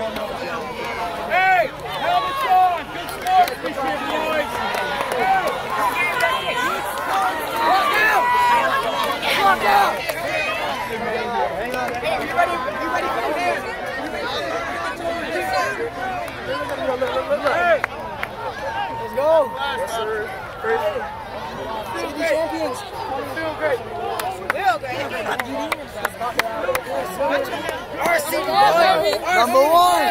Hey, helmets on. Good sportsmanship, boys. Walk out. Walk out. Hey, you ready? You ready for the dance? Hey. Let's go. Yes, sir. Great. City champions. Doing great. Number one.